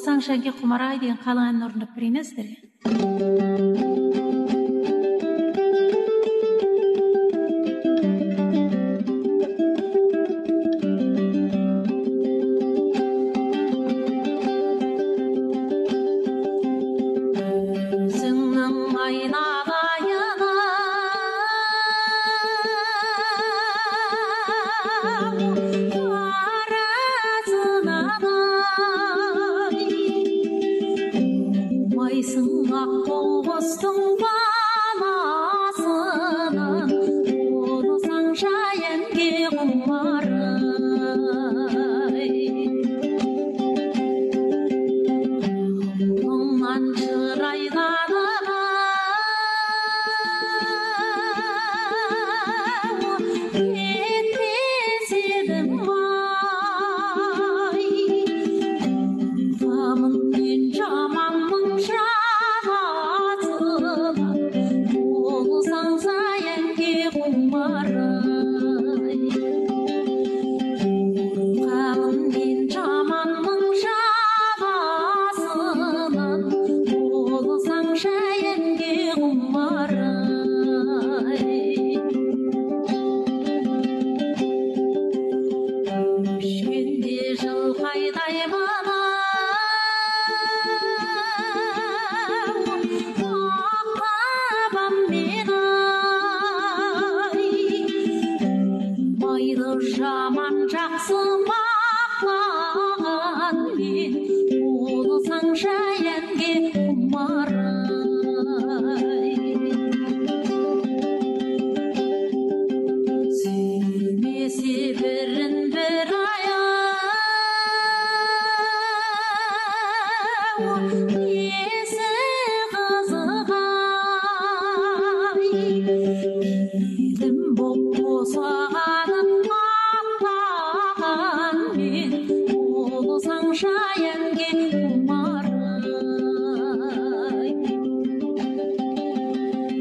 болсаң шәңке құмарай деген қалың әнін орындап берейін иә. Сіздерге өзіңнің болмайсың ақ қол құстың баласынан жайенге құмар құмар мен болсаң жаянге құмар ай сүймесе бірін бір аяу шаянген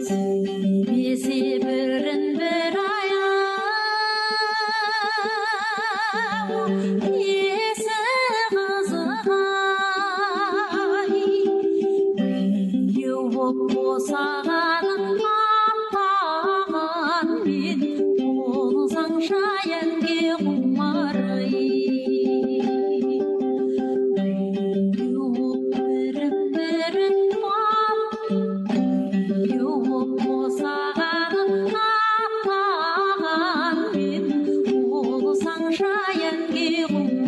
сүймесе бірін бір аяу Есі қызық ай күйеу боп босағаның мен саған бетін болсаң шаянге құл